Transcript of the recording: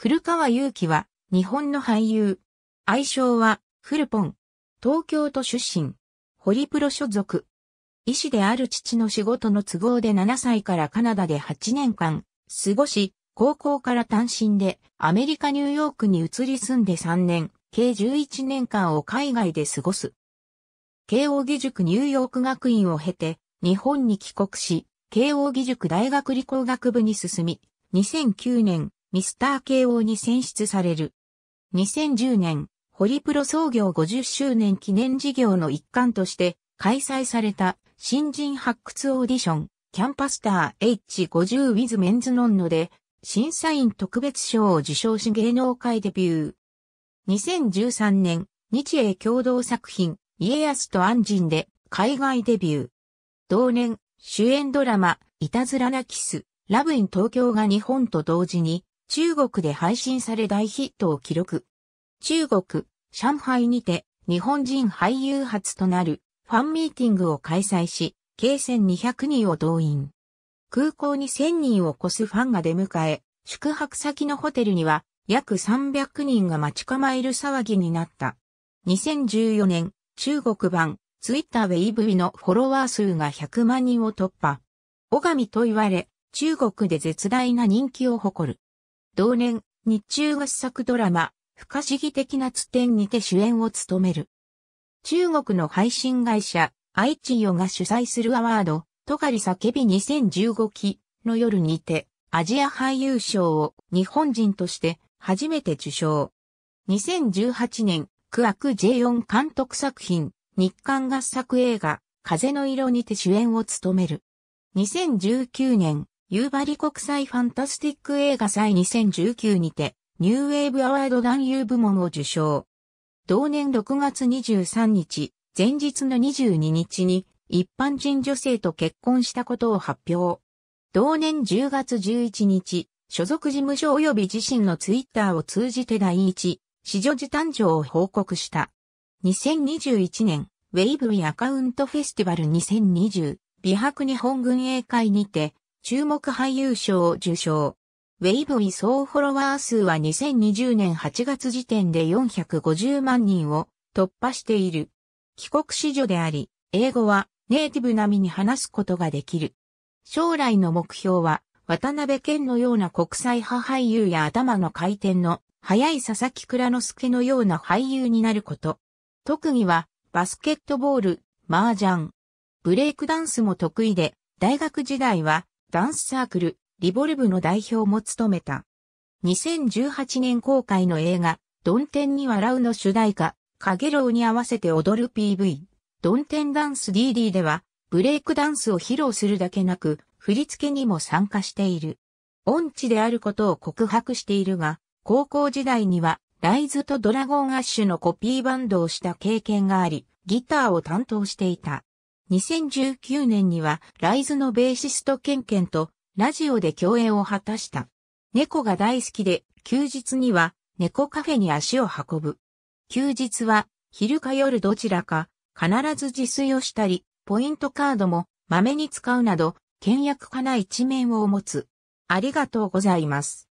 古川祐希は日本の俳優。愛称はフルポン。東京都出身。ホリプロ所属。医師である父の仕事の都合で7歳からカナダで8年間過ごし、高校から単身でアメリカニューヨークに移り住んで3年、計11年間を海外で過ごす。慶応義塾ニューヨーク学院を経て、日本に帰国し、慶応義塾大学理工学部に進み、2009年、ミスター慶応に選出される。2010年、ホリプロ創業50周年記念事業の一環として開催された新人発掘オーディション、キャンパスター H50 with メンズノンノで審査員特別賞を受賞し芸能界デビュー。2013年、日英共同作品、家康と按針で海外デビュー。同年、主演ドラマ、いたずらなキス、ラブイン東京が日本と同時に中国で配信され大ヒットを記録。中国、上海にて日本人俳優初となるファンミーティングを開催し、計1200人を動員。空港に1000人を超すファンが出迎え、宿泊先のホテルには約300人が待ち構える騒ぎになった。2014年、中国版ツイッターウェイブイのフォロワー数が100万人を突破。小神と言われ、中国で絶大な人気を誇る。同年、日中合作ドラマ、不可思議的な津天にて主演を務める。中国の配信会社、愛知ヨが主催するアワード、トカリ叫び2015期の夜にて、アジア俳優賞を日本人として初めて受賞。2018年、クアク J4 監督作品、日韓合作映画、風の色にて主演を務める。2019年、夕張国際ファンタスティック映画祭2019にて、ニューウェーブアワード男優部門を受賞。同年6月23日、前日の22日に、一般人女性と結婚したことを発表。同年10月11日、所属事務所及び自身のツイッターを通じて第一、子女児誕生を報告した。2021年、ウェイブイアカウントフェスティバル2020、美白日本軍営会にて、注目俳優賞を受賞。ウェイブイ総フォロワー数は2020年8月時点で450万人を突破している。帰国子女であり、英語はネイティブ並みに話すことができる。将来の目標は、渡辺健のような国際派俳優や頭の回転の速い佐々木倉之助のような俳優になること。特技は、バスケットボール、麻雀。ブレイクダンスも得意で、大学時代はダンスサークル、リボルブの代表も務めた。2018年公開の映画、ドンテンに笑うの主題歌、カゲロウに合わせて踊る PV、ドンテンダンス DD では、ブレイクダンスを披露するだけなく、振り付けにも参加している。音痴であることを告白しているが、高校時代には、ライズとドラゴンアッシュのコピーバンドをした経験があり、ギターを担当していた。2019年には、ライズのベーシストケンケンとラジオで共演を果たした。猫が大好きで、休日には猫カフェに足を運ぶ。休日は昼か夜どちらか必ず自炊をしたり、ポイントカードもまめに使うなど、倹約家な一面を持つ。ありがとうございます。